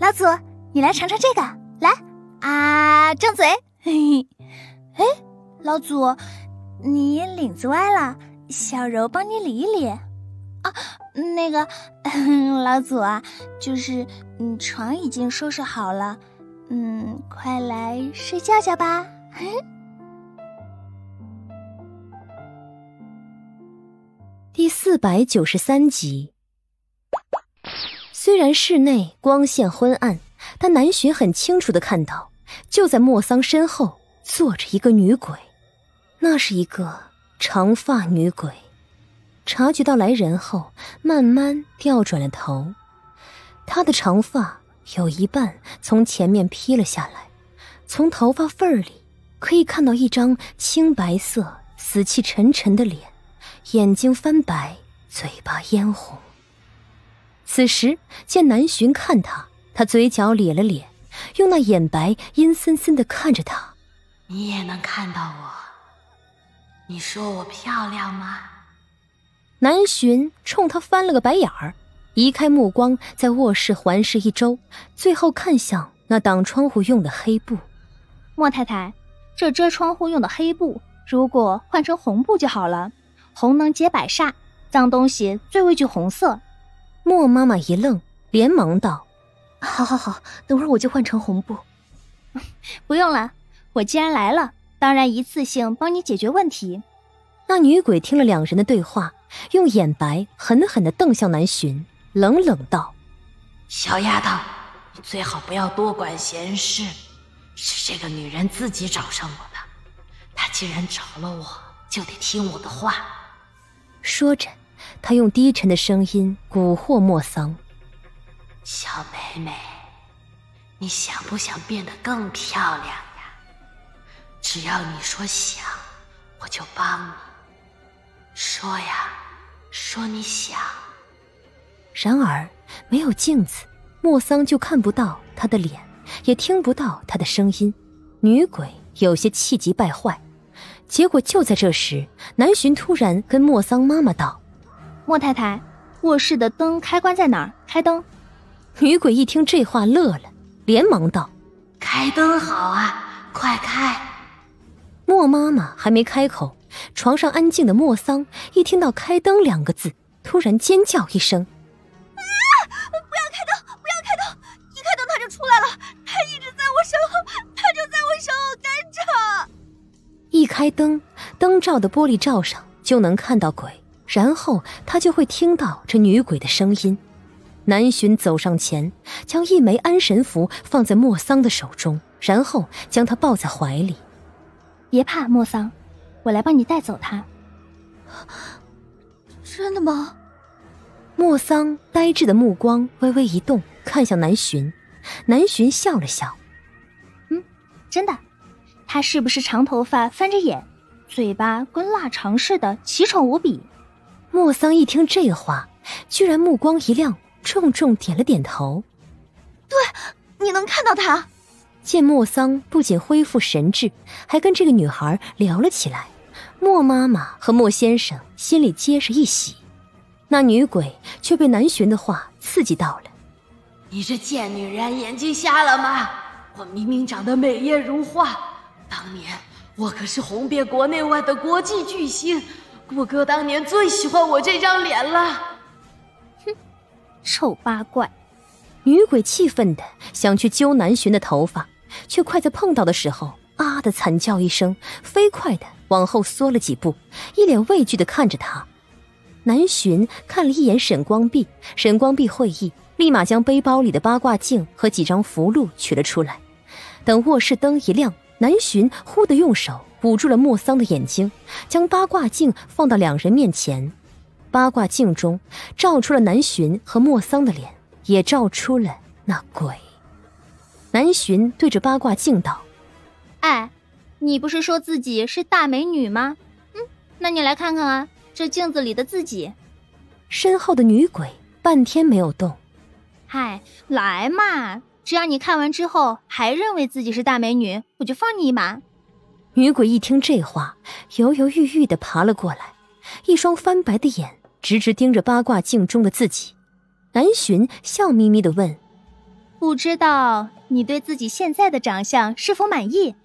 老祖，你来尝尝这个，来啊，张嘴。嘿嘿，哎，老祖，你领子歪了，小柔帮你理一理。啊，那个老祖啊，就是嗯，床已经收拾好了，嗯，快来睡觉觉吧。第四百九十三集。虽然室内光线昏暗，但南巡很清楚的看到，就在莫桑身后坐着一个女鬼，那是一个长发女鬼。察觉到来人后，慢慢调转了头，她的长发有一半从前面披了下来，从头发缝里可以看到一张青白色、死气沉沉的脸，眼睛翻白，嘴巴嫣红。此时见南浔看他，他嘴角咧了咧，用那眼白阴森森的看着他。你也能看到我？你说我漂亮吗？南浔冲他翻了个白眼儿，移开目光，在卧室环视一周，最后看向那挡窗户用的黑布。莫太太，这遮窗户用的黑布，如果换成红布就好了。红能解百煞，脏东西最畏惧红色。莫妈妈一愣，连忙道：“好好好，等会儿我就换成红布。不用了，我既然来了，当然一次性帮你解决问题。”那女鬼听了两人的对话，用眼白狠狠的瞪向南浔，冷冷道：“小丫头，你最好不要多管闲事。是这个女人自己找上我的，她既然找了我，就得听我的话。”说着。他用低沉的声音蛊惑莫桑：“小妹妹，你想不想变得更漂亮呀？只要你说想，我就帮你。说呀，说你想。”然而没有镜子，莫桑就看不到他的脸，也听不到他的声音。女鬼有些气急败坏。结果就在这时，南巡突然跟莫桑妈妈道。莫太太，卧室的灯开关在哪儿？开灯。女鬼一听这话乐了，连忙道：“开灯好啊，快开！”莫妈妈还没开口，床上安静的莫桑一听到“开灯”两个字，突然尖叫一声：“啊！不要开灯！不要开灯！一开灯他就出来了，他一直在我身后，他就在我身后跟着。”一开灯，灯罩的玻璃罩上就能看到鬼。然后他就会听到这女鬼的声音。南巡走上前，将一枚安神符放在莫桑的手中，然后将他抱在怀里。别怕，莫桑，我来帮你带走他。真的吗？莫桑呆滞的目光微微一动，看向南巡。南巡笑了笑：“嗯，真的。他是不是长头发，翻着眼，嘴巴跟腊肠似的，奇丑无比？”莫桑一听这话，居然目光一亮，重重点了点头。对，你能看到他。见莫桑不仅恢复神智，还跟这个女孩聊了起来，莫妈妈和莫先生心里皆是一喜。那女鬼却被南巡的话刺激到了。你这贱女人，眼睛瞎了吗？我明明长得美艳如花，当年我可是红遍国内外的国际巨星。我哥当年最喜欢我这张脸了，哼，丑八怪！女鬼气愤的想去揪南巡的头发，却快在碰到的时候，啊的惨叫一声，飞快的往后缩了几步，一脸畏惧的看着他。南巡看了一眼沈光弼，沈光弼会意，立马将背包里的八卦镜和几张符箓取了出来。等卧室灯一亮，南巡忽的用手。捂住了莫桑的眼睛，将八卦镜放到两人面前。八卦镜中照出了南巡和莫桑的脸，也照出了那鬼。南巡对着八卦镜道：“哎，你不是说自己是大美女吗？嗯，那你来看看啊，这镜子里的自己。”身后的女鬼半天没有动。嗨，来嘛，只要你看完之后还认为自己是大美女，我就放你一马。女鬼一听这话，犹犹豫豫的爬了过来，一双翻白的眼直直盯着八卦镜中的自己。南浔笑眯眯的问：“不知道你对自己现在的长相是否满意？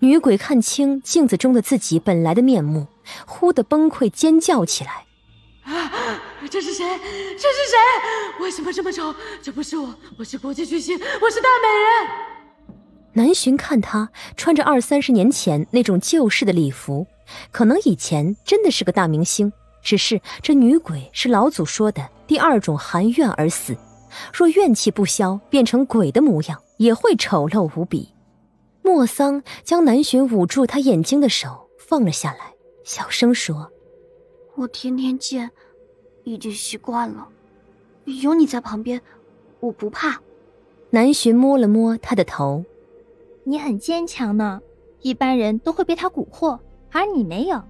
女鬼看清镜子中的自己本来的面目，忽地崩溃尖叫起来：“啊，这是谁？这是谁？为什么这么丑？这不是我，我是国际巨星，我是大美人。”南巡看她穿着二三十年前那种旧式的礼服，可能以前真的是个大明星，只是这女鬼是老祖说的第二种含怨而死。若怨气不消，变成鬼的模样，也会丑陋无比。莫桑将南巡捂住他眼睛的手放了下来，小声说：“我天天见，已经习惯了。有你在旁边，我不怕。”南巡摸了摸他的头：“你很坚强呢，一般人都会被他蛊惑，而你没有。”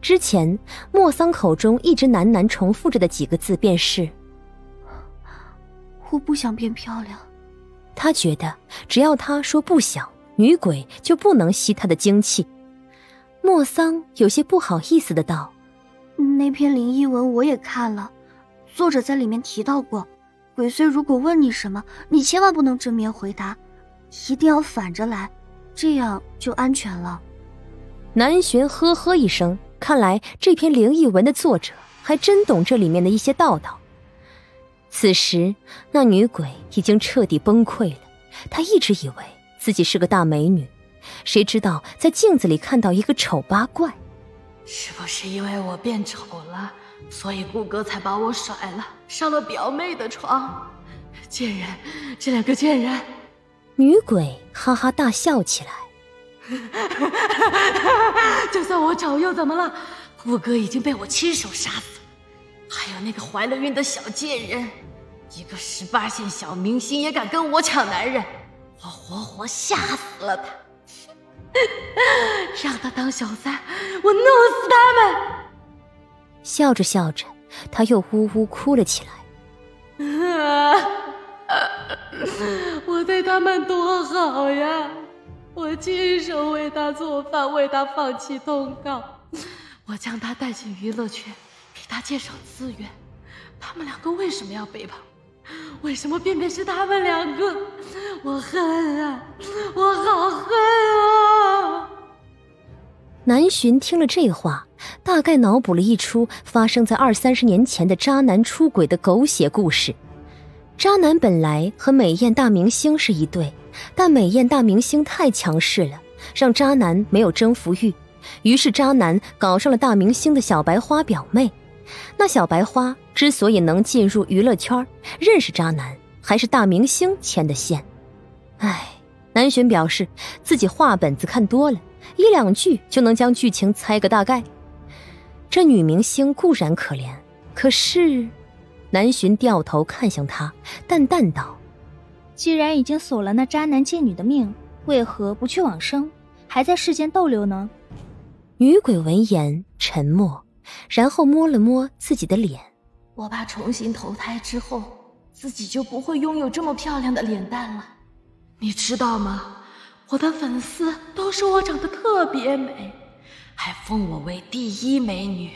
之前莫桑口中一直喃喃重复着的几个字便是。我不想变漂亮。他觉得只要他说不想，女鬼就不能吸他的精气。莫桑有些不好意思的道：“那篇灵异文我也看了，作者在里面提到过，鬼祟如果问你什么，你千万不能正面回答，一定要反着来，这样就安全了。”南玄呵呵一声，看来这篇灵异文的作者还真懂这里面的一些道道。此时，那女鬼已经彻底崩溃了。她一直以为自己是个大美女，谁知道在镜子里看到一个丑八怪。是不是因为我变丑了，所以顾哥才把我甩了，上了表妹的床？贱人，这两个贱人！女鬼哈哈大笑起来。就算我丑又怎么了？顾哥已经被我亲手杀死，还有那个怀了孕的小贱人。一个十八线小明星也敢跟我抢男人，我活活吓死了他！让他当小三，我弄死他们！笑着笑着，他又呜呜哭了起来。我对他们多好呀！我亲手为他做饭，为他放弃通告，我将他带进娱乐圈，给他介绍资源。他们两个为什么要背叛？为什么偏偏是他们两个？我恨啊！我好恨啊！南浔听了这话，大概脑补了一出发生在二三十年前的渣男出轨的狗血故事。渣男本来和美艳大明星是一对，但美艳大明星太强势了，让渣男没有征服欲，于是渣男搞上了大明星的小白花表妹。那小白花之所以能进入娱乐圈，认识渣男，还是大明星牵的线。唉，南浔表示自己画本子看多了，一两句就能将剧情猜个大概。这女明星固然可怜，可是，南浔掉头看向他，淡淡道：“既然已经索了那渣男贱女的命，为何不去往生，还在世间逗留呢？”女鬼闻言沉默。然后摸了摸自己的脸，我怕重新投胎之后，自己就不会拥有这么漂亮的脸蛋了。你知道吗？我的粉丝都说我长得特别美，还封我为第一美女。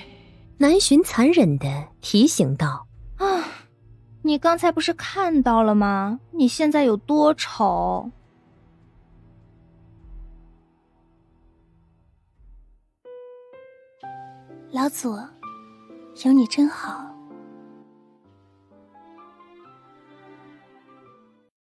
南浔残忍的提醒道：“啊，你刚才不是看到了吗？你现在有多丑？”老祖，有你真好。